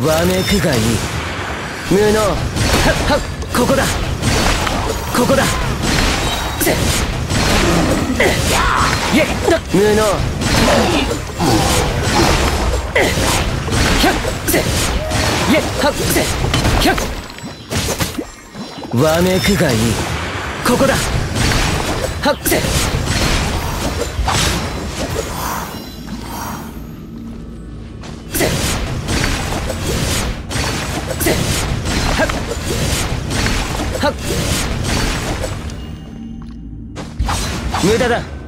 わめくがいい。無能。はっここだ。ここだ。無能。わめくがいい。ここだ。はっ。無駄だ。